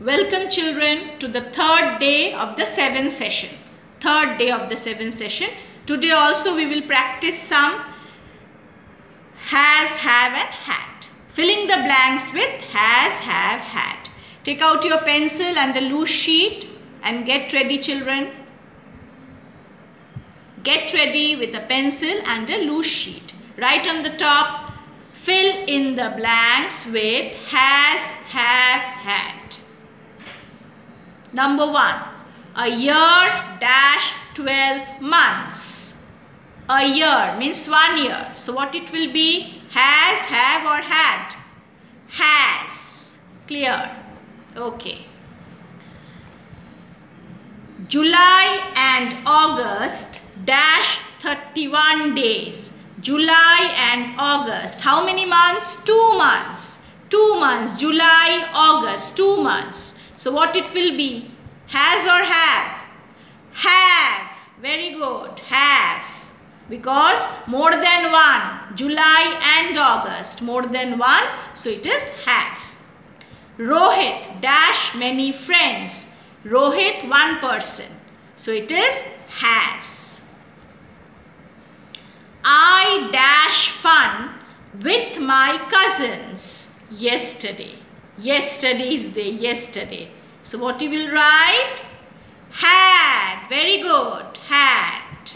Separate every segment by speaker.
Speaker 1: Welcome children to the third day of the seventh session. Third day of the seventh session. Today also we will practice some has, have and had. Filling the blanks with has, have, had. Take out your pencil and a loose sheet and get ready children. Get ready with a pencil and a loose sheet. Write on the top, fill in the blanks with has, have, had. Number 1. A year dash 12 months. A year means one year. So what it will be? Has, have or had? Has. Clear? Okay. July and August dash 31 days. July and August. How many months? Two months. Two months. July, August. Two months. So what it will be? Has or have? Have. Very good. Have. Because more than one. July and August. More than one. So it is have. Rohit dash many friends. Rohit one person. So it is has. I dash fun with my cousins yesterday. Yesterday is the yesterday. So what you will write? Had. Very good. Had.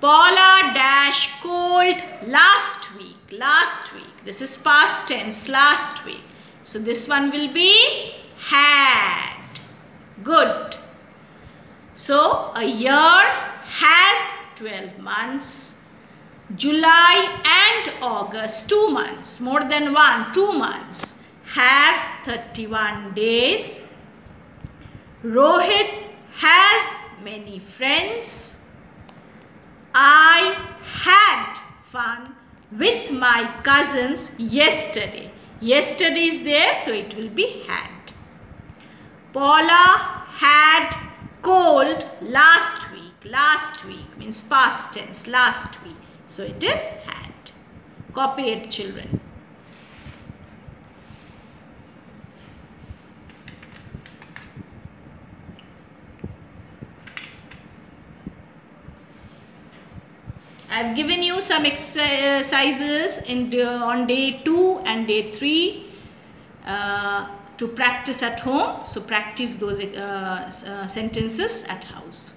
Speaker 1: Paula dash cold last week. Last week. This is past tense. Last week. So this one will be had. Good. So a year has 12 months. July and August, 2 months, more than one, 2 months, have 31 days. Rohit has many friends. I had fun with my cousins yesterday. Yesterday is there, so it will be had. Paula had cold last week. Last week means past tense, last week. So it is had. Copy it children. I have given you some exercises in the, on day 2 and day 3 uh, to practice at home. So practice those uh, uh, sentences at house.